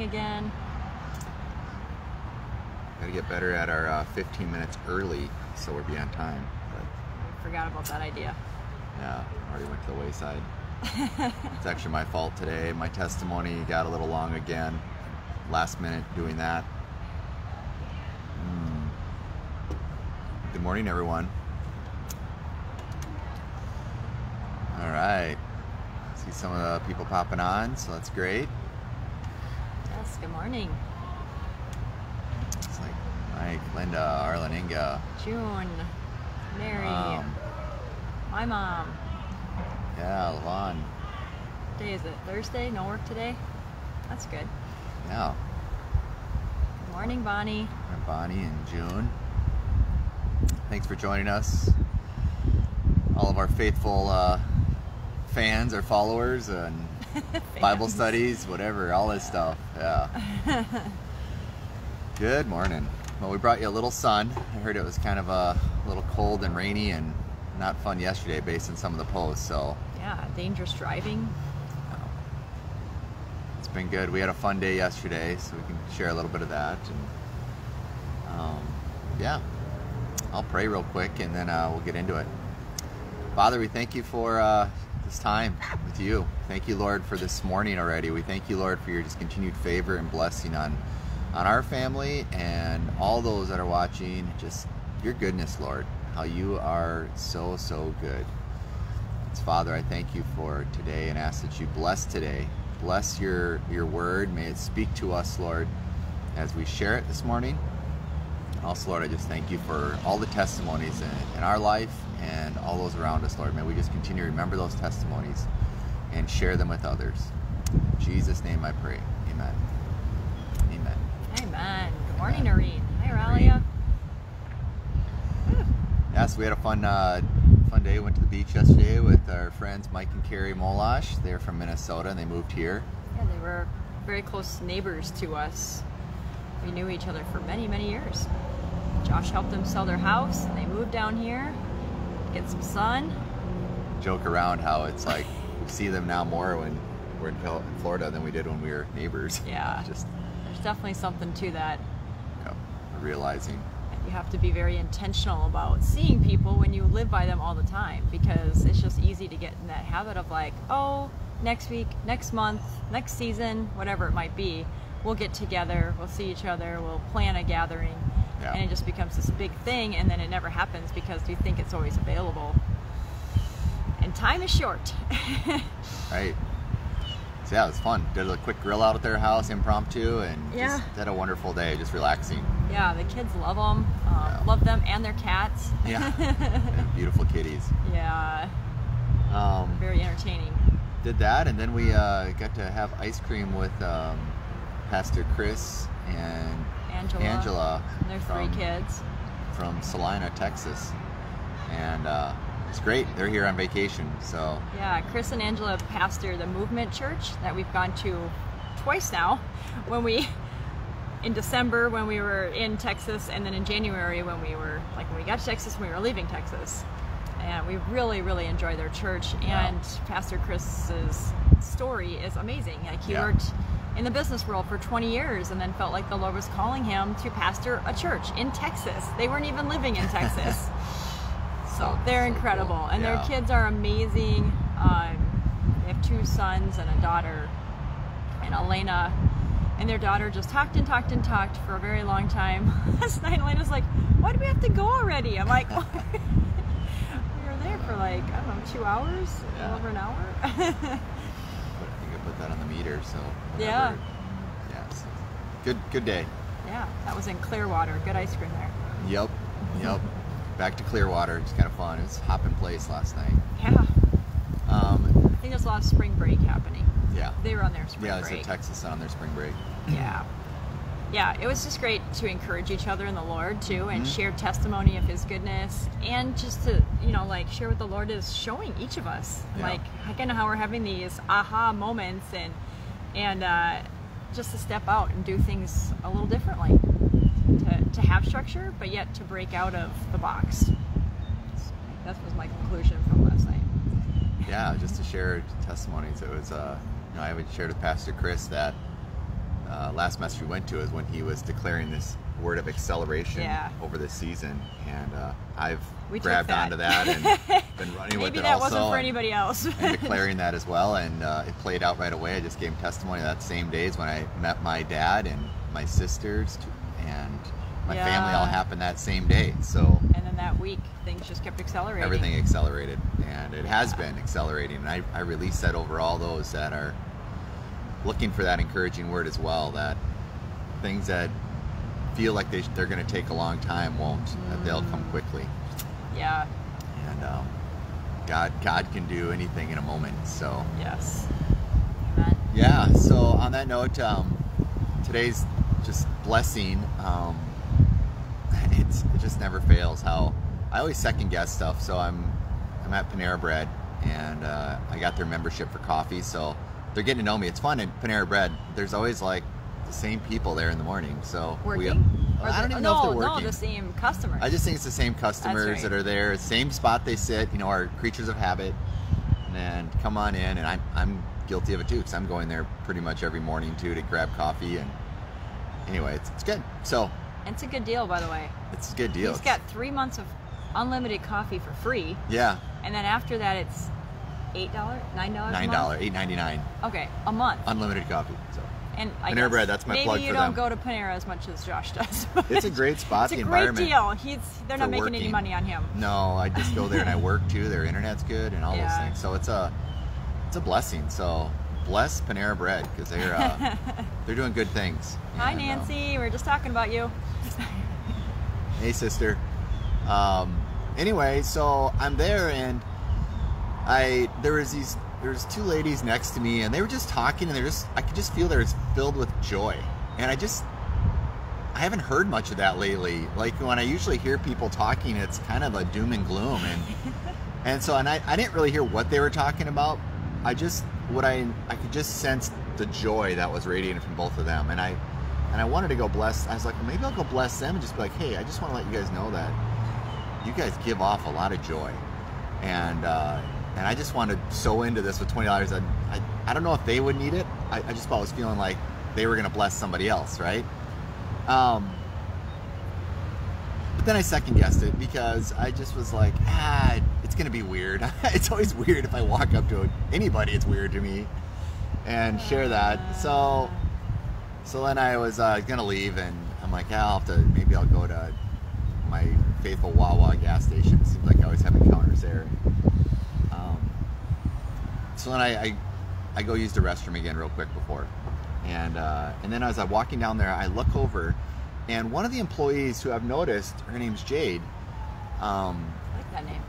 raining again. Gotta get better at our uh, 15 minutes early so we'll be on time. But Forgot about that idea. yeah, already went to the wayside. it's actually my fault today. My testimony got a little long again. Last minute doing that. Hmm. Good morning, everyone. All right. See some of the people popping on, so that's great. Yes, good morning. It's like Mike, Linda, Arlen, Inga. June, Mary, Um, my mom. yeah, Levon. Day is it? Thursday? No work today? That's good. Yeah. Good morning, Bonnie. and Bonnie and June. Thanks for joining us. All of our faithful uh, fans or followers and Bible studies, whatever, all this stuff. Yeah. Good morning. Well, we brought you a little sun. I heard it was kind of a little cold and rainy and not fun yesterday based on some of the posts. So Yeah, dangerous driving. it's been good. We had a fun day yesterday, so we can share a little bit of that. And um, yeah, I'll pray real quick and then uh, we'll get into it. Father, we thank you for uh, this time with you. Thank you, Lord, for this morning already. We thank you, Lord, for your just continued favor and blessing on on our family and all those that are watching. Just your goodness, Lord, how you are so so good. It's Father, I thank you for today and ask that you bless today. Bless your your word. May it speak to us, Lord, as we share it this morning. Also, Lord, I just thank you for all the testimonies in, in our life and all those around us, Lord. May we just continue to remember those testimonies and share them with others. In Jesus' name I pray. Amen. Amen. Amen. Good morning, Noreen. Hi, Ralia. Yes, we had a fun uh, fun day. Went to the beach yesterday with our friends Mike and Carrie Molash. They're from Minnesota and they moved here. Yeah, they were very close neighbors to us. We knew each other for many, many years. Josh helped them sell their house, and they moved down here get some sun. Joke around how it's like we see them now more when we're in Florida than we did when we were neighbors. Yeah. Just There's definitely something to that. you know, realizing. You have to be very intentional about seeing people when you live by them all the time because it's just easy to get in that habit of like, oh, next week, next month, next season, whatever it might be, we'll get together, we'll see each other, we'll plan a gathering. Yeah. And it just becomes this big thing and then it never happens because you think it's always available. And time is short. Right. So yeah, it was fun. Did a quick grill out at their house, impromptu, and Yeah. just had a wonderful day, just relaxing. yeah, the kids love them, um, Yeah. love them and their cats. Yeah. Beautiful kitties. yeah, Um, very entertaining. did that, and then we uh, got to have ice cream with um, Pastor Chris and Angela. Angela And their three from, kids. from Salina, Texas, and uh, it's great. They're here on vacation, so Yeah, Chris and Angela pastor the Movement Church that we've gone to twice now. When we, in December when we were in Texas, and then in January when we were, like when we got to Texas, when we were leaving Texas. And we really, really enjoy their church. Yeah. And Pastor Chris's story is amazing. Like he Yeah. worked in the business world for 20 years and then felt like the Lord was calling him to pastor a church in Texas. They weren't even living in Texas. So they're incredible, and their kids are amazing. Um, they have two sons and a daughter, and Elena and their daughter just talked and talked and talked for a very long time. Last night, Elena's like, "Why do we have to go already?" I'm like, "We were there for like I don't know, two hours, Yeah. over an hour." But you can put that on the meter. So Yeah. whatever. yeah. So good, good day. yeah, that was in Clearwater. Good ice cream there. Yep, yep. Back to Clearwater. It's kind of fun. It was hopping place last night. Yeah, Um, I think there's a lot of spring break happening. yeah. They were on their spring Yeah, break. it's in Texas on their spring break. Yeah. Yeah, it was just great to encourage each other in the Lord too and Mhm. share testimony of his goodness and just to, you know, like share what the Lord is showing each of us. Yeah. Like kind of how we're having these aha moments and and uh, just to step out and do things a little differently. To, to have structure, but yet to break out of the box. That was my conclusion from last night. yeah, just to share testimonies. It was, uh, you know, I would shared with Pastor Chris that uh, last message we went to is when he was declaring this word of acceleration Yeah. over the season, and uh, I've We grabbed that. onto that and been running with it. Maybe that wasn't for and- anybody else. and declaring that as well, and uh, it played out right away. I just gave testimony that same day days when I met my dad and my sisters and my family all happened that same day. So and then that week, things just kept accelerating. everything accelerated, and it has been accelerating. And I, I release that over all those that are looking for that encouraging word as well. That things that feel like they, they're going to take a long time won't. That they'll come quickly. Yeah. And um, God, God can do anything in a moment. So. Yes. Amen. Yeah. So on that note, um, today's just blessing. Um, it's it just never fails. How I always second guess stuff. So I'm I'm at Panera Bread, and uh, I got their membership for coffee. So they're getting to know me. It's fun at Panera Bread. There's always like the same people there in the morning. So Working. we. I don't even no, know if they're working. No, the same customers. I just think it's the same customers right. that are there, same spot they sit. You know, our creatures of habit, and come on in. And I'm I'm guilty of it too because I'm going there pretty much every morning too to grab coffee. And anyway, it's, it's good. So it's a good deal, by the way. it's a good deal. He's got three months of unlimited coffee for free, yeah, and then after that, it's eight dollars, nine dollars, nine dollar, eight ninety nine, Okay, a month. unlimited coffee. So And I Panera Bread, that's my maybe plug you for don't them. go to Panera as much as Josh does. it's a great spot. it's a great deal. He's they're not making any money on him. No, I just go there and I work too. Their internet's good and all those things. So it's a it's a blessing. So bless Panera Bread because they're uh, they're doing good things. Hi, And, uh, Nancy. we are just talking about you. Hey, sister. Um, anyway, so I'm there, and I there was these there's two ladies next to me, and they were just talking, and they're just I could just feel they're filled with joy, and I just I haven't heard much of that lately. Like when I usually hear people talking, it's kind of a doom and gloom, and and so and I, I didn't really hear what they were talking about. I just what I I could just sense the joy that was radiating from both of them, and I and I wanted to go bless. I was like, well, maybe I'll go bless them and just be like, hey, I just want to let you guys know that you guys give off a lot of joy, and uh, and I just wanted to sow into this with twenty dollars. I, I I don't know if they would need it. I, I just was feeling like they were gonna bless somebody else, right? Um, but then I second guessed it because I just was like, ah, it's gonna be weird. it's always weird if I walk up to anybody. It's weird to me, and share that. So, so then I was uh, gonna leave, and I'm like, yeah, I'll have to. Maybe I'll go to my faithful Wawa gas station. Seems like I always have encounters there. So then I, I, I go use the restroom again real quick before, and uh, and then as I'm walking down there, I look over, and one of the employees who I've noticed, her name's Jade. Um, I like that name.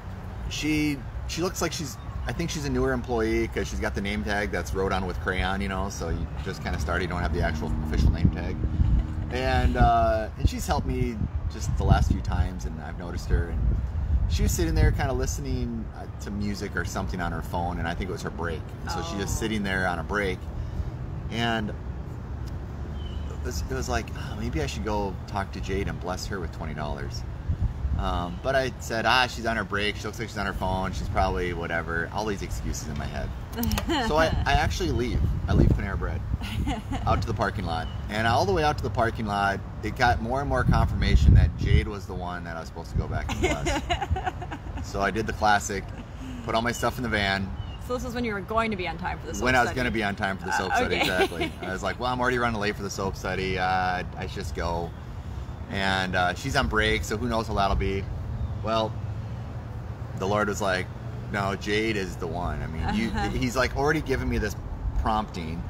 she she looks like she's I think she's a newer employee because she's got the name tag that's wrote on with crayon, you know. So you just kind of start, you don't have the actual official name tag, and uh, and she's helped me just the last few times, and I've noticed her, and she was sitting there kind of listening uh, to music or something on her phone, and I think it was her break. And so she's just Oh. sitting there on a break, and it was, it was like oh, maybe I should go talk to Jade and bless her with twenty dollars. Um, but I said, ah, she's on her break. She looks like she's on her phone. She's probably whatever. All these excuses in my head. so I, I actually leave. I leave Panera Bread out to the parking lot. And all the way out to the parking lot, it got more and more confirmation that Jade was the one that I was supposed to go back and bless. so I did the classic, put all my stuff in the van, So this is when you were going to be on time for the soap when I was study. going to be on time for the Uh, soap study, exactly. I was like, well, I'm already running late for the soap study. Uh, I should just go. And uh, she's on break, so who knows how that'll be. Well, the Lord was like, no, Jade is the one. I mean, you, he's like already given me this prompting,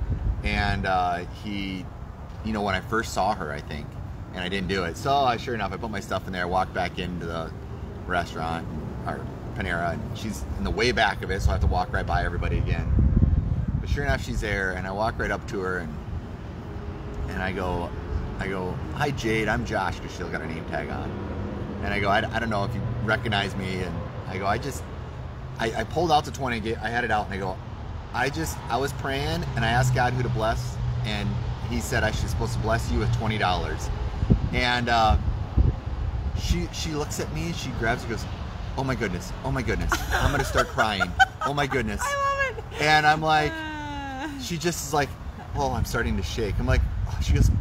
and uh, he, you know, when I first saw her, I think, and I didn't do it. So sure enough, I put my stuff in there, walked back into the restaurant or Panera, and she's in the way back of it, so I have to walk right by everybody again. But sure enough, she's there, and I walk right up to her, and and I go, I go, hi Jade, I'm Josh, because she's got a name tag on, and I go, I, I don't know if you recognize me, and I go, I just, I, I pulled out the twenty, I had it out, and I go, I just, I was praying, and I asked God who to bless, and He said I should supposed to bless you with twenty dollars, and uh, she she looks at me, and she grabs, it, goes, oh my goodness, oh my goodness, I'm gonna start crying, oh my goodness, I love it. and I'm like she just is like, oh, I'm starting to shake. I'm like, she goes,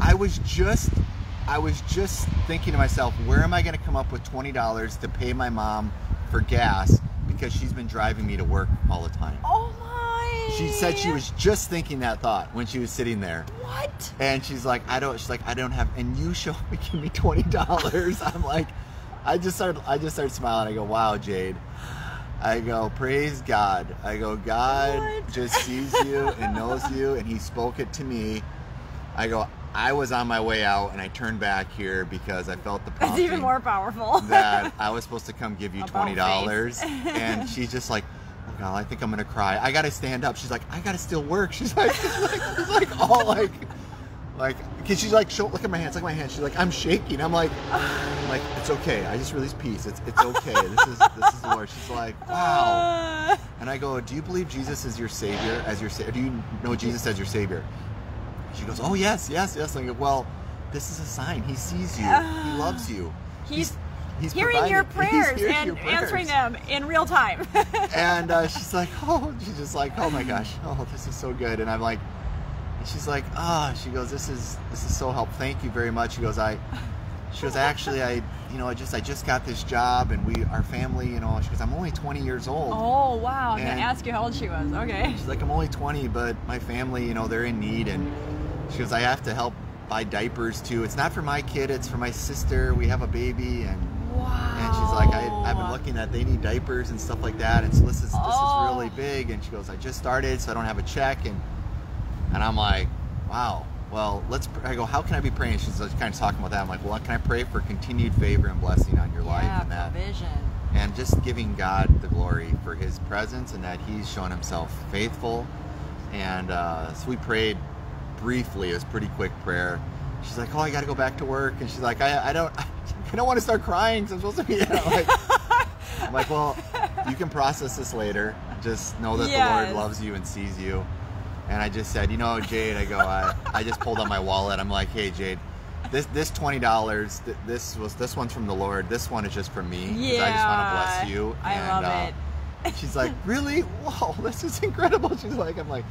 I was just, I was just thinking to myself, where am I going to come up with twenty dollars to pay my mom for gas because she's been driving me to work all the time. Oh my. She said she was just thinking that thought when she was sitting there. What? And she's like, I don't. She's like, I don't have. And you show me, give me twenty dollars. I'm like, I just started. I just started smiling. I go, Wow, Jade. I go, praise God. I go, God What? just sees you and knows you, and He spoke it to me. I go, I was on my way out, and I turned back here because I felt the prompting even more powerful. that I was supposed to come give you twenty dollars, and she's just like, "Oh God, I think I'm gonna cry. I gotta stand up." She's like, "I gotta still work." She's like, she's like, she's like all like, like, cause she's like, show, "Look at my hands, look at my hands." She's like, "I'm shaking." I'm like, I'm like, "It's okay. I just released peace. It's it's okay. This is this is the Lord." She's like, "Wow." Uh, And I go, "Do you believe Jesus is your Savior? As your Savior? Do you know Jesus as your Savior?" She goes, "Oh yes, yes, yes." I go, "Well, this is a sign. He sees you. He loves you. He's he's hearing your providing- he's prayers hearing and your prayers." answering them in real time. And uh, she's like, "Oh," she's just like, "Oh my gosh, oh this is so good." And I'm like, and she's like, "Ah," she goes, "This is this is so helpful. Thank you very much." She goes, "I." She goes, actually, I, you know, I just, I just got this job, and we, our family, you know, she goes, I'm only 20 years old. oh wow! I'm gonna ask you how old she was. Okay. She's like, I'm only 20, but my family, you know, they're in need. And she goes, I have to help buy diapers too. It's not for my kid, it's for my sister. We have a baby. And, Wow. and she's like, I, I've been looking at, they need diapers and stuff like that. And so this is, this Oh. is really big. And she goes, I just started, so I don't have a check. And, and I'm like, wow. Well, let's. pr- I go. How can I be praying? She's like, kind of talking about that. I'm like, well, can I pray for continued favor and blessing on your life and that, provision. and just giving God the glory for His presence and that He's shown Himself faithful. And uh, so we prayed briefly. It was pretty quick prayer. She's like, "Oh, I got to go back to work," and she's like, "I, I don't, I don't want to start crying. 'cause I'm supposed to be." You know, like, I'm like, "Well, you can process this later. Just know that the Lord loves you and sees you." And I just said, "You know, Jade," I go, I, I just pulled out my wallet. I'm like, "Hey, Jade." This, this twenty dollars. Th- this was this one's from the Lord. This one is just for me. Yeah. I just want to bless you. I and, love uh, it. She's like, really? Whoa, this is incredible. She's like, I'm like,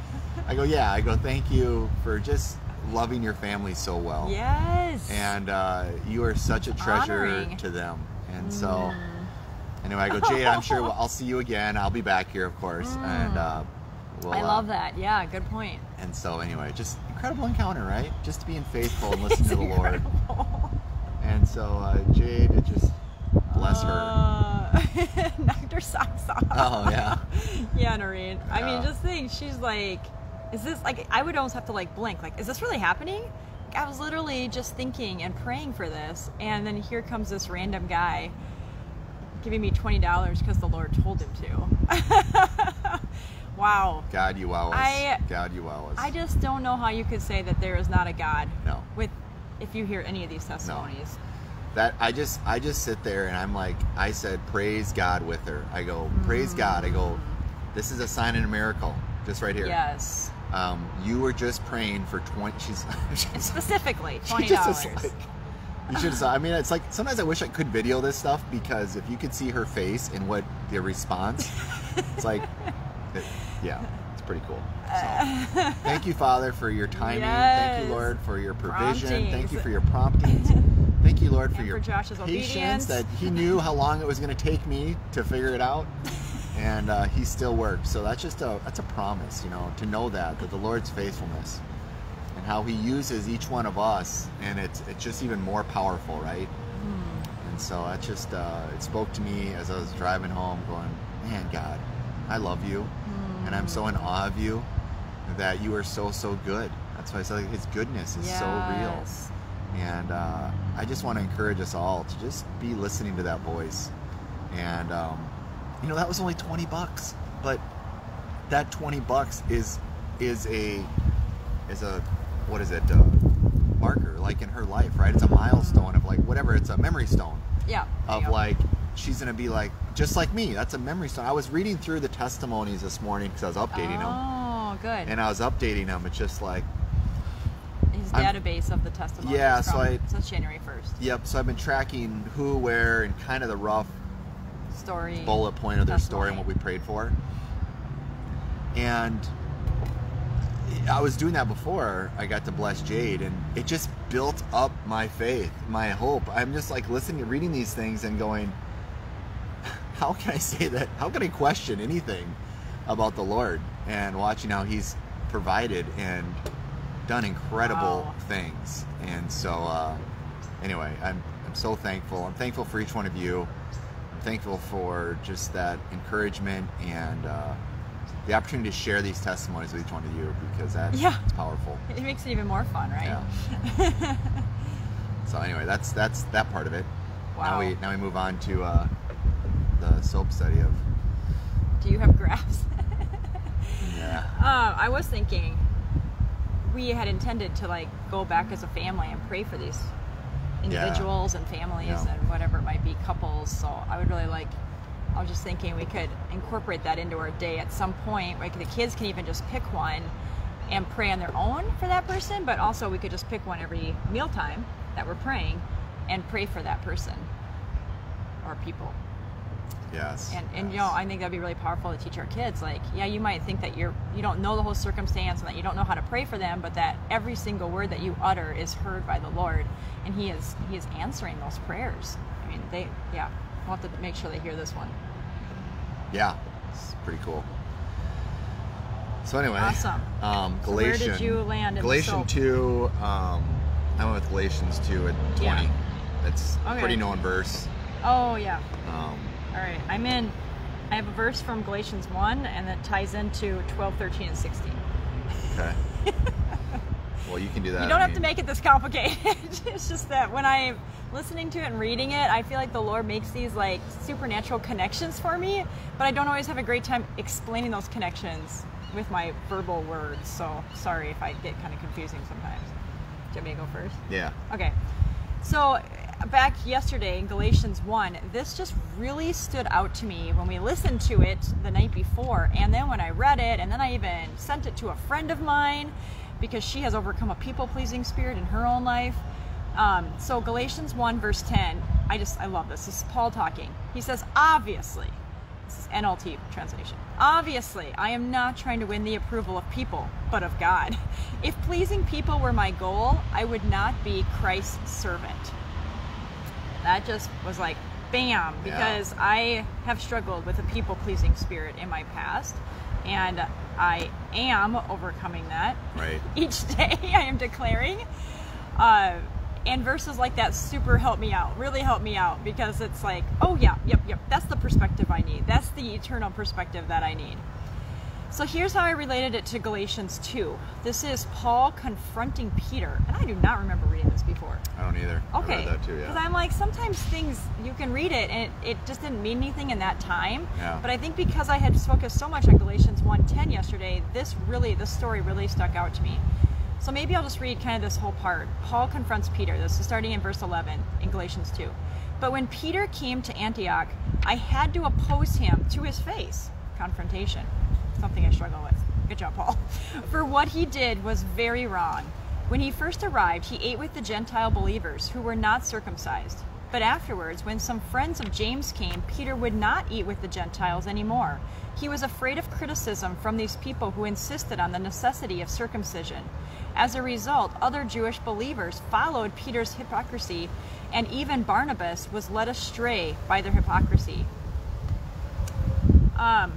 I go, yeah. I go, thank you for just loving your family so well. Yes. And uh, you are such a treasure Honoring. to them. And so, Mm. anyway, I go, Jade, I'm sure we'll, I'll see you again. I'll be back here, of course. And uh, we'll, Mm. I uh, love that. Yeah, good point. And so, anyway, just incredible encounter, right? Just being faithful and listening to the Lord. Incredible. And so, uh, Jade, it just bless her. Uh, knocked her socks off. Oh, yeah. yeah, Noreen. I mean, just think, she's like, is this like? I would almost have to like blink. Like, is this really happening? I was literally just thinking and praying for this, and then here comes this random guy giving me twenty dollars because the Lord told him to. wow. God, you wow us. I- God, you wow us. I just don't know how you could say that there is not a God. No. With, if you hear any of these testimonies. No. that I just I just sit there and I'm like I said praise God with her. I go praise mm. God. I go this is a sign and a miracle just right here. Yes. Um, you were just praying for 20 she's, she's specifically twenty dollars. like you should have I mean it's like sometimes I wish I could video this stuff because if you could see her face and what the response it's like it, yeah it's pretty cool. So, thank you Father for your timing. Thank you Lord for your provision. Thank you for your promptings. Thank you, Lord, for And your for patience obedience. that he knew how long it was going to take me to figure it out, and uh, he still works. So that's just a that's a promise, you know, to know that that the Lord's faithfulness and how He uses each one of us, and it's it's just even more powerful, right? Hmm. And so that just uh, it spoke to me as I was driving home, going, "Man, God, I love you, and I'm so in awe of you that you are so so good." That's why I said His goodness is so real. And uh, I just want to encourage us all to just be listening to that voice. And um, you know that was only twenty bucks, but that twenty bucks is is a is a what is it uh, marker like in her life, right? It's a milestone of like whatever. It's a memory stone Yeah. of go. like she's gonna be like just like me. That's a memory stone. I was reading through the testimonies this morning because I was updating them, Oh, good. and I was updating them. It's just like His I'm- database of the testimonies. Yeah, so I- so it's January first. Yep. So I've been tracking who, where, and kind of the rough Story. bullet point of their story and what we prayed for. And I was doing that before I got to bless Jade, and it just built up my faith, my hope. I'm just like listening, reading these things, and going, "How can I say that? How can I question anything about the Lord?" And watching how He's provided and done incredible Wow. things. And so, uh, anyway, I'm I'm so thankful. I'm thankful for each one of you. Thankful for just that encouragement and. Uh, the opportunity to share these testimonies with each one of you because that's Yeah. powerful. It makes it even more fun, right? Yeah. So anyway, that's that's that part of it. Wow. Now we now we move on to uh, the soap study of Do you have graphs? yeah Um, I was thinking we had intended to like go back as a family and pray for these individuals and families Yeah. and whatever it might be, couples. So I would really like. I was just thinking we could incorporate that into our day at some point. Like the kids can even just pick one and pray on their own for that person, but also we could just pick one every mealtime that we're praying and pray for that person or people. Yes And, and you know, I think that'd be really powerful to teach our kids. Like, yeah, you might think that you're you don't know the whole circumstance and that you don't know how to pray for them, but that every single word that you utter is heard by the Lord, and He is He is answering those prayers. I mean, they yeah, we'll have to make sure they hear this one. yeah it's pretty cool. So anyway, Awesome. Um, So where did you land Galatian two. Um, I went with Galatians two at twenty. Yeah. It's a Okay. pretty known verse. Oh yeah. Um, All right, I'm in. I have a verse from Galatians one, and that ties into 12, 13, and 16. okay. well, you can do that. You don't I have to make it this complicated. it's just that when I'm listening to it and reading it, I feel like the Lord makes these like supernatural connections for me, but I don't always have a great time explaining those connections with my verbal words. So sorry if I get kind of confusing sometimes. Do you want me to go first? Yeah. Okay. So back yesterday in Galatians 1, this just really stood out to me when we listened to it the night before. And then when I read it, and then I even sent it to a friend of mine because she has overcome a people pleasing spirit in her own life. Um, so Galatians 1, verse 10, I just, I love this. This is Paul talking. He says, obviously, this is NLT translation. Obviously, I am not trying to win the approval of people, but of God. If pleasing people were my goal, I would not be Christ's servant. That just was like bam, because I have struggled with a people pleasing spirit in my past, and I am overcoming that Right. each day I am declaring. Uh, and verses like that super help me out, really help me out because it's like, oh yeah, yep, yep, that's the perspective I need. That's the eternal perspective that I need. So here's how I related it to Galatians 2. This is Paul confronting Peter, and I do not remember reading this before. I don't either. Okay. That too. Because I'm like, sometimes things you can read it and it, it just didn't mean anything in that time. Yeah. But I think because I had focused so much on Galatians 1:10 yesterday, this really, this story really stuck out to me. So maybe I'll just read kind of this whole part. Paul confronts Peter. This is starting in verse 11 in Galatians 2. But when Peter came to Antioch, I had to oppose him to his face. Confrontation. Something I struggle with. Good job, Paul. For what he did was very wrong. When he first arrived, he ate with the Gentile believers who were not circumcised. But afterwards, when some friends of James came, Peter would not eat with the Gentiles anymore. He was afraid of criticism from these people who insisted on the necessity of circumcision. As a result, other Jewish believers followed Peter's hypocrisy, and even Barnabas was led astray by their hypocrisy. Um,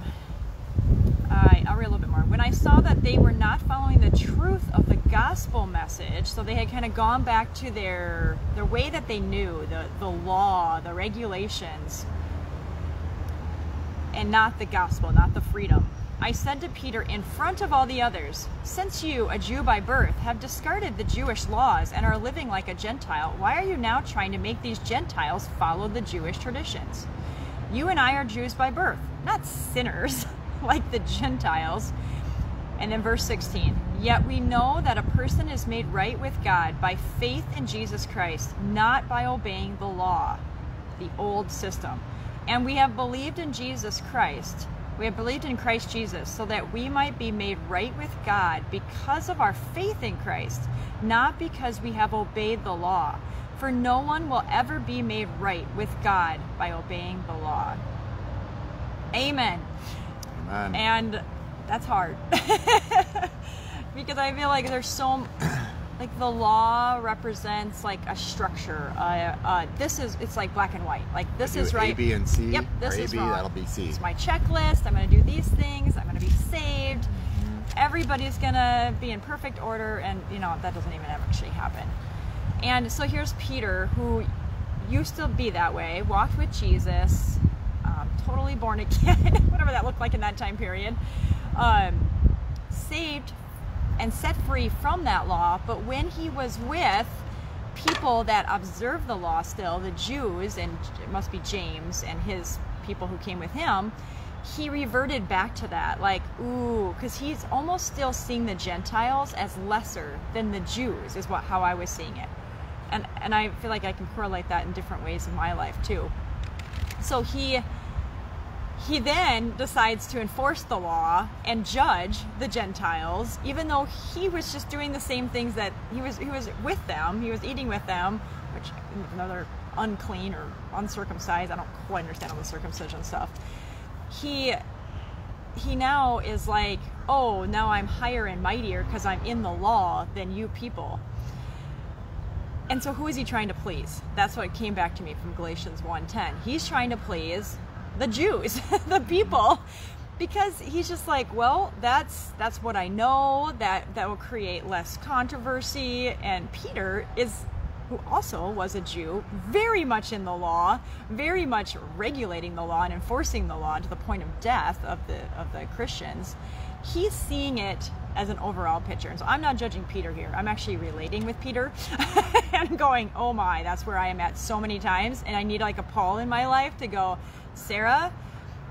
I, a little bit more. When I saw that they were not following the truth of the gospel message, so they had kind of gone back to their their way that they knew, the, the law, the regulations, and not the gospel, not the freedom. I said to Peter in front of all the others, Since you, a Jew by birth, have discarded the Jewish laws and are living like a Gentile, why are you now trying to make these Gentiles follow the Jewish traditions? You and I are Jews by birth, not sinners like the Gentiles. And then verse 16, yet we know that a person is made right with God by faith in Jesus Christ, not by obeying the law, the old system. And we have believed in Jesus Christ. We have believed in Christ Jesus so that we might be made right with God because of our faith in Christ, not because we have obeyed the law. For no one will ever be made right with God by obeying the law. Amen. And that's hard. because I feel like there's so like the law represents like a structure. Uh, uh, this is it's like black and white. Like this is right. A, B, and C. Yep, this is A, B, wrong. that'll be C. It's my checklist. I'm going to do these things. I'm going to be saved. Everybody's going to be in perfect order, and you know that doesn't even actually happen. And so here's Peter, who used to be that way, walked with Jesus, totally born again, whatever that looked like in that time period, um, saved and set free from that law. But when he was with people that observed the law still, the Jews, and it must be James and his people who came with him, he reverted back to that. Like, ooh, because he's almost still seeing the Gentiles as lesser than the Jews, is what how I was seeing it. And and I feel like I can correlate that in different ways in my life too. So he he then decides to enforce the law and judge the Gentiles, even though he was just doing the same things that he was he was with them, he was eating with them, which another unclean or uncircumcised. I don't quite understand all the circumcision stuff. He he now is like, oh, now I'm higher and mightier because I'm in the law than you people. And so who is he trying to please? That's what came back to me from Galatians 1:10. He's trying to please the Jews, the people. Because he's just like, well, that's that's what I know. That that will create less controversy. And Peter is who also was a Jew, very much in the law, very much regulating the law and enforcing the law to the point of death of the of the Christians. He's seeing it as an overall picture. And so I'm not judging Peter here. I'm actually relating with Peter and going, oh my, that's where I am at so many times. And I need like a Paul in my life to go, Sara,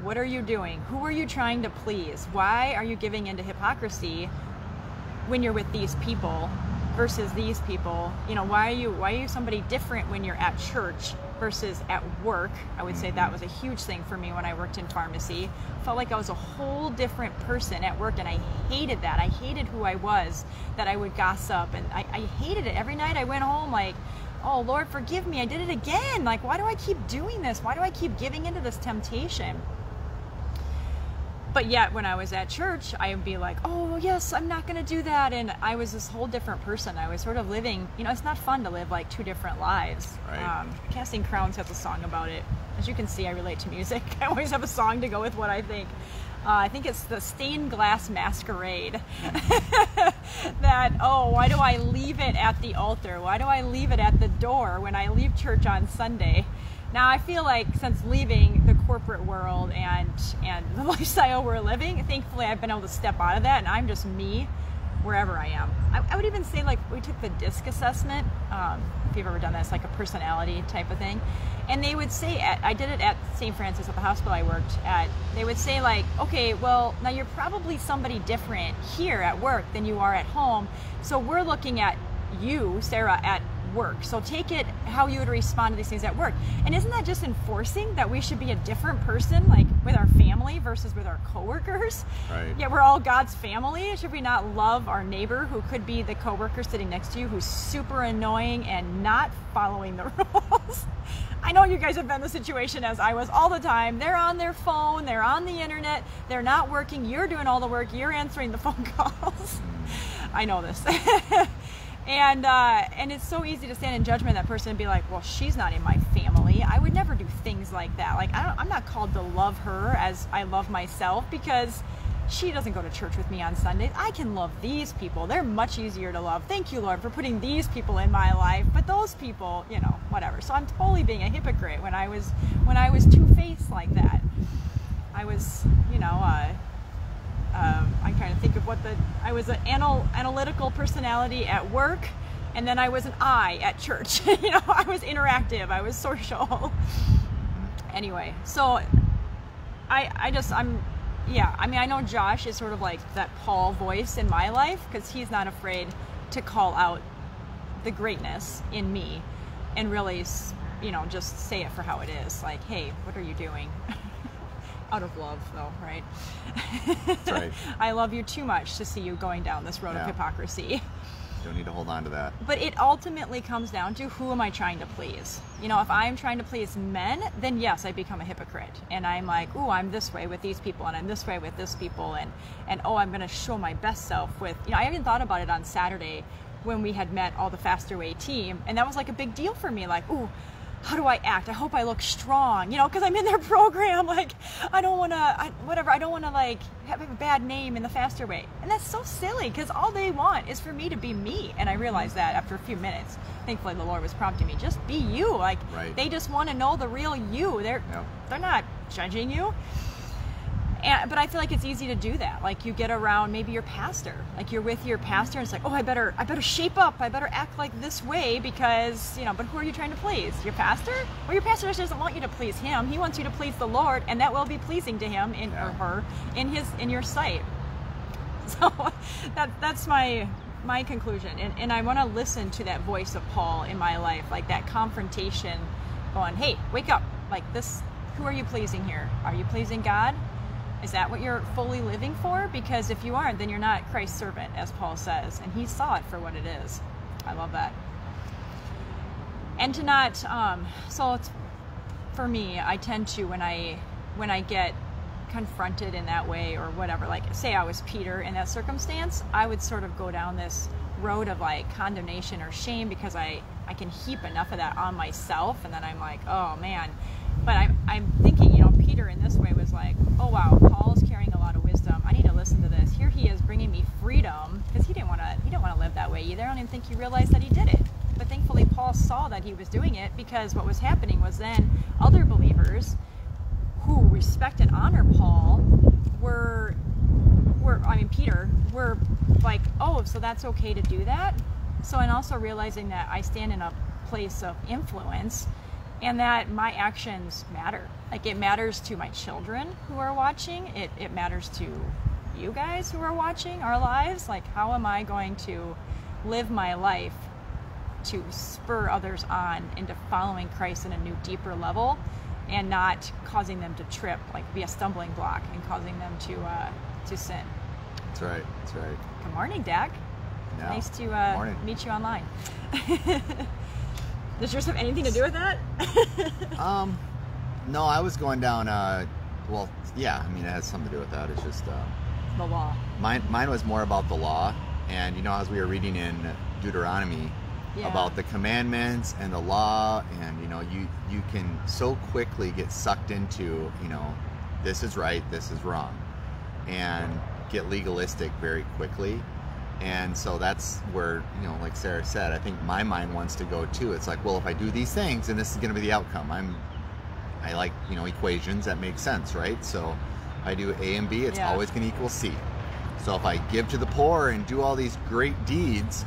what are you doing? Who are you trying to please? Why are you giving into hypocrisy when you're with these people versus these people? You know, why are you why are you somebody different when you're at church versus at work? I would say that mm-hmm. was a huge thing for me when I worked in pharmacy. Felt like I was a whole different person at work and I hated that. I hated who I was, that I would gossip and I, I hated it. Every night I went home like oh lord forgive me. I did it again. Like why do i keep doing this? Why do i keep giving into this temptation? But yet when i was at church i would be like oh yes i'm not going to do that. And i was this whole different person. I was sort of living you know it's not fun to live like two different lives. Right. um, casting crowns has a song about it. As you can see i relate to music. I always have a song to go with what i think uh, I think it's the stained glass masquerade. that, oh, why do I leave it at the altar? Why do I leave it at the door when I leave church on Sunday? Now, I feel like since leaving the corporate world and, and the lifestyle we're living, thankfully I've been able to step out of that and I'm just me wherever I am. I, I would even say, like, we took the DISC assessment. Um, if you've ever done this, like a personality type of thing. And they would say, at, I did it at St. Francis at the hospital I worked at. They would say, like, okay, well, now you're probably somebody different here at work than you are at home. So we're looking at you, Sara, at work. So take it how you would respond to these things at work. And isn't that just enforcing that we should be a different person, like with our family versus with our coworkers? Right. Yeah, we're all God's family. Should we not love our neighbor who could be the coworker sitting next to you who's super annoying and not following the rules? I know you guys have been in the situation as I was all the time. They're on their phone, they're on the internet, they're not working, you're doing all the work, you're answering the phone calls. I know this. and uh, and it's so easy to stand in judgment that person and be like, well, she's not in my family. I would never do things like that. Like I I'm not called to love her as I love myself because she doesn't go to church with me on Sundays. I can love these people. They're much easier to love. Thank you, Lord, for putting these people in my life. But those people, you know, whatever. So I'm totally being a hypocrite when I was when I was two faced like that. I was, you know, uh, um, I'm trying to think of what the I was an anal, analytical personality at work, and then I was an I at church. you know, I was interactive. I was social. anyway, so I I just I'm yeah. I mean, I know Josh is sort of like that Paul voice in my life because he's not afraid to call out the greatness in me and really you know just say it for how it is like hey what are you doing out of love though right That's right. i love you too much to see you going down this road Yeah. of hypocrisy Don't need to hold on to that. But it ultimately comes down to who am I trying to please? You know, if I'm trying to please men, then yes, I become a hypocrite. And I'm like, oh, I'm this way with these people and I'm this way with this people and and oh, I'm going to show my best self with, you know, I even thought about it on Saturday when we had met all the faster way team and that was like a big deal for me like, ooh, how do I act? I hope I look strong, you know, because I'm in their program. Like, I don't want to, whatever, I don't want to like have a bad name in the faster way. And that's so silly because all they want is for me to be me. And I realized that after a few minutes. Thankfully, the Lord was prompting me, just be you. Like, Right. they just want to know the real you. They're, Yep. they're not judging you. And, but I feel like it's easy to do that. Like you get around maybe your pastor, like you're with your pastor, and it's like, oh, I better, I better shape up, I better act like this way because you know. But who are you trying to please? Your pastor? Well, your pastor doesn't want you to please him. He wants you to please the Lord, and that will be pleasing to him in Yeah. or her in his in your sight. So that that's my my conclusion, and and I want to listen to that voice of Paul in my life, like that confrontation, going, hey, wake up, like this. Who are you pleasing here? Are you pleasing God? Is that what you're fully living for? Because if you aren't, then you're not Christ's servant, as Paul says, and he saw it for what it is. I love that. And to not, um, so it's for me. I tend to when I when I get confronted in that way or whatever. Like, say I was Peter in that circumstance, I would sort of go down this road of like condemnation or shame because I I can heap enough of that on myself, and then I'm like, oh man. But I'm I'm thinking, you know, Peter in this way was like, oh wow, Paul's carrying a lot of wisdom. I need to listen to this. Here he is bringing me freedom because he didn't want to he didn't want to live that way either. I realized that he did it. But thankfully, Paul saw that he was doing it because what was happening was then other believers who respect and honor Paul were were I mean Peter were like, oh, so that's okay to do that. So and also realizing that I stand in a place of influence and that my actions matter. Like it matters to my children who are watching. It it matters to you guys who are watching our lives. Like how am I going to live my life to spur others on into following Christ in a new, deeper level, and not causing them to trip, like be a stumbling block, and causing them to uh, to sin. That's right. That's right. Good morning, Dak. Nice to uh, meet you online. Does yours have anything to do with that? Um, no, I was going down. Uh, well, yeah. I mean, it has something to do with that. It's just uh, the law. mine. Mine was more about the law, and you know, as we were reading in Deuteronomy Yeah. about the commandments and the law, and you know, you you can so quickly get sucked into, you know, this is right, this is wrong, and get legalistic very quickly. And so that's where, you know, like Sara said, I think my mind wants to go too. It's like, well, if I do these things, and this is going to be the outcome. I'm, I like, you know, equations that make sense, right? So I do A and B, it's Yeah. always going to equal C. So if I give to the poor and do all these great deeds,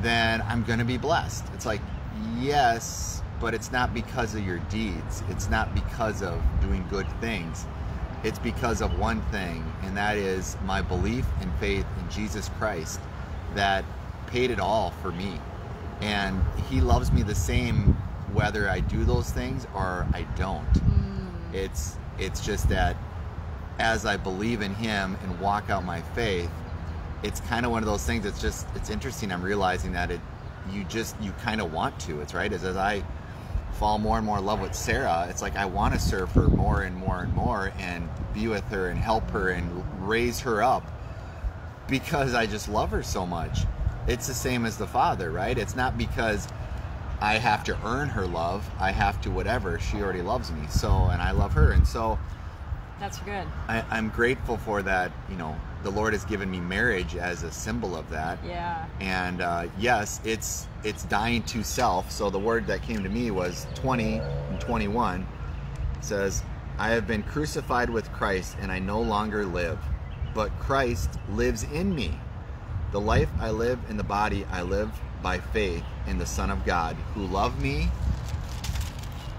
then I'm going to be blessed. It's like, yes, but it's not because of your deeds. It's not because of doing good things. It's because of one thing, and that is my belief and faith in Jesus Christ that paid it all for me. And He loves me the same whether I do those things or I don't. Mm. It's it's just that as I believe in Him and walk out my faith, it's kind of one of those things. It's just it's interesting. I'm realizing that it you just you kind of want to. It's right as as I fall more and more in love with Sara. It's like I want to serve her more and more and more and be with her and help her and raise her up because I just love her so much. It's the same as the father, right? It's not because I have to earn her love. I have to whatever. She already loves me. So, and I love her. And so That's good. I, I'm grateful for that. You know, the Lord has given me marriage as a symbol of that. Yeah. And uh, yes, it's it's dying to self. So the word that came to me was 20 and 21 It says, "I have been crucified with Christ, and I no longer live, but Christ lives in me. The life I live in the body, I live by faith in the Son of God, who loved me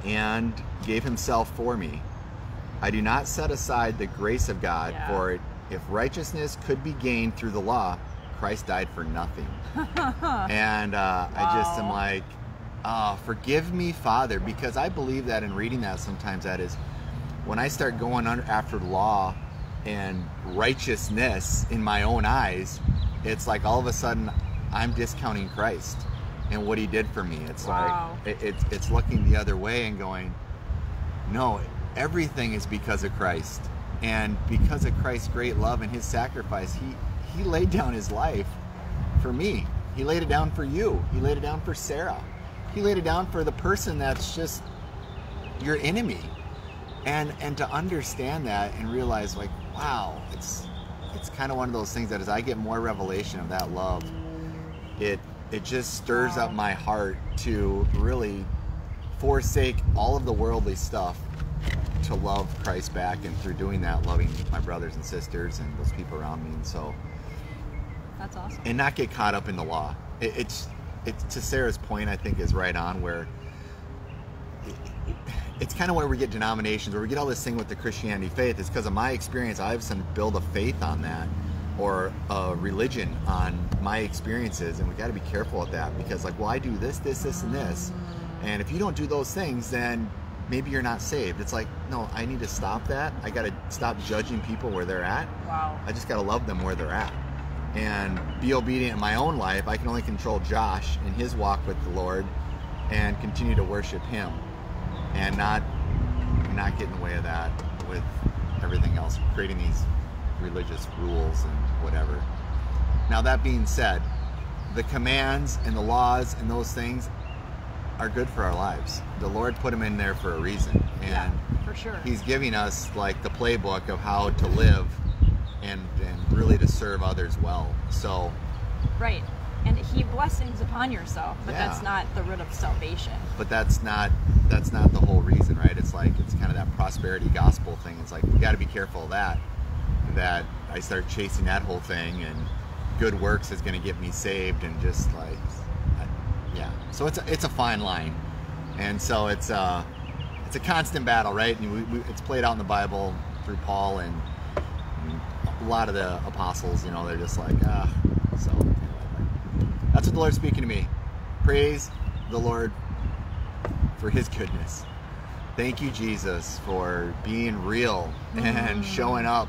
and gave Himself for me. I do not set aside the grace of God, Yeah. for if righteousness could be gained through the law, Christ died for nothing." and uh, I just am like, oh, forgive me, Father, because I believe that in reading that sometimes that is when I start going under, after law and righteousness in my own eyes, it's like all of a sudden I'm discounting Christ and what He did for me. It's Wow. like it, it's it's looking the other way and going, no, everything is because of Christ, and because of Christ's great love and His sacrifice, He He laid down His life for me. He laid it down for you. He laid it down for Sara. He laid it down for the person that's just your enemy. And and to understand that and realize like, wow, it's it's kind of one of those things that as I get more revelation of that love, it it just stirs up my heart to really forsake all of the worldly stuff to love Christ back and through doing that loving my brothers and sisters and those people around me and so That's awesome. and not get caught up in the law. It, it's it's to Sara's point. I think is right on where it's kind of where we get denominations, where we get all this thing with the Christianity faith. It's because of my experience. I've some build a faith on that or a religion on my experiences, and we got to be careful with that because like, well, I do this, this, this, and this, and if you don't do those things, then maybe you're not saved. It's like, no, I need to stop that. I got to stop judging people where they're at. Wow. I just got to love them where they're at and be obedient in my own life. I can only control Josh in his walk with the Lord and continue to worship him and not not get in the way of that with everything else, creating these religious rules and whatever. Now that being said, the commands and the laws and those things are good for our lives. The Lord put them in there for a reason. And yeah, for sure. he's giving us like the playbook of how to live and and really to serve others well so right. And he blessings upon yourself, but Yeah. that's not the root of salvation. but that's not that's not the whole reason right it's like it's kind of that prosperity gospel thing it's like we got to be careful of that that i start chasing that whole thing and good works is going to get me saved and just like yeah so it's a, it's a fine line and so it's uh it's a constant battle right and we, we, it's played out in the bible through paul and, and a lot of the apostles you know they're just like ah so anyway, that's what the lord's speaking to me praise the lord for his goodness. Thank you, Jesus, for being real and showing up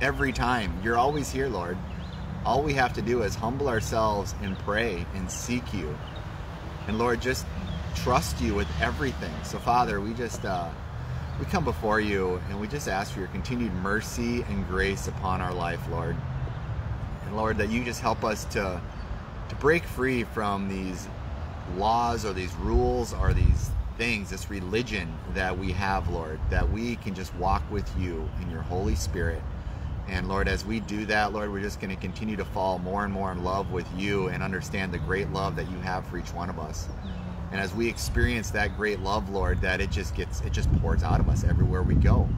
every time. You're always here, Lord. All we have to do is humble ourselves and pray and seek you. And Lord, just trust you with everything. So, Father, we just uh, we come before you and we just ask for your continued mercy and grace upon our life, Lord. And Lord, that you just help us to to break free from these laws or these rules or these things, this religion that we have, Lord, that we can just walk with you in your Holy Spirit. And Lord, as we do that, Lord, we're just going to continue to fall more and more in love with you and understand the great love that you have for each one of us. And as we experience that great love, Lord, that it just gets, it just pours out of us everywhere we go.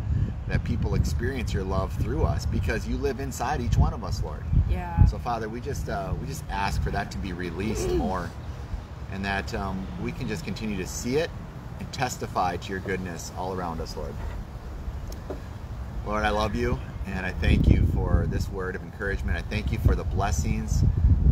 That people experience your love through us because you live inside each one of us, Lord. Yeah. So, Father, we just uh, we just ask for that to be released more, and that um, we can just continue to see it and testify to your goodness all around us, Lord. Lord, I love you, and I thank you for this word of encouragement. I thank you for the blessings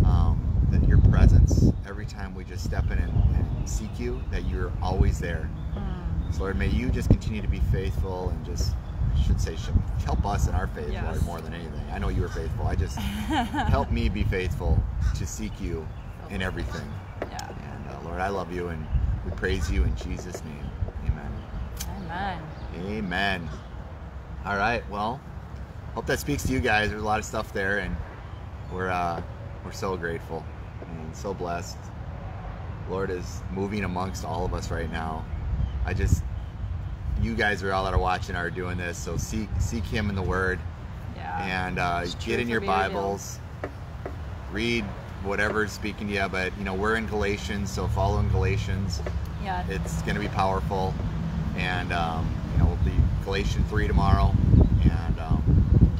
um, that your presence every time we just step in and, and seek you, that you're always there. Mm. So, Lord, may you just continue to be faithful and just, I should say, should help us in our faith, Yes. Lord, more than anything. I know you are faithful. I just help me be faithful to seek you in everything. Yeah. And uh, Lord, I love you and we praise you in Jesus' name. Amen. Amen. Amen. All right. Well, hope that speaks to you guys. There's a lot of stuff there, and we're uh, we're so grateful and so blessed. Lord is moving amongst all of us right now. I just, you guys are all that are watching are doing this. So seek seek Him in the Word Yeah. and uh, get in your. Bibles. Read whatever's speaking to you, but you know we're in Galatians, so follow in Galatians yeah. it's going to be powerful and um, you know we'll be galatians 3 tomorrow and um,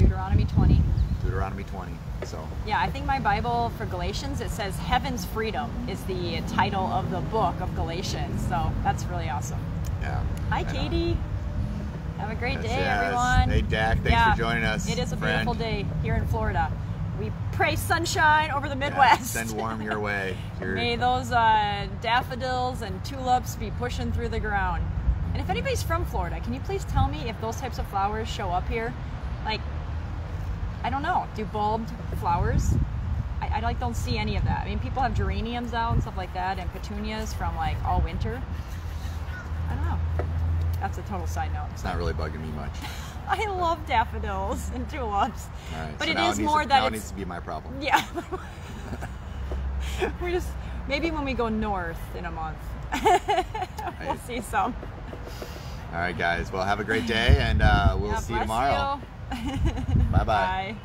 Deuteronomy 20. deuteronomy 20 so Yeah, I think my Bible for Galatians it says Heaven's Freedom is the title of the book of Galatians. So that's really awesome. yeah Hi, Katie. Have a great yes, day, yes. everyone. hey dak thanks Yeah, for joining us It is a friend. beautiful day here in Florida. We pray sunshine over the Yeah, Midwest. send warm your way May those uh, daffodils and tulips be pushing through the ground. And if anybody's from Florida, can you please tell me if those types of flowers show up here? I don't know. Do bulbed flowers? I, I, like don't see any of that. I mean, people have geraniums out and stuff like that, and petunias from like all winter. I don't know. That's a total side note. It's not really bugging me much. I love daffodils and tulips, right. but so it is needs more to, that now it needs to be my problem. yeah. We're just maybe when we go north in a month, we'll see some. All right, guys. Well, have a great day, and uh, we'll God see you tomorrow. you. Bye-bye. Bye.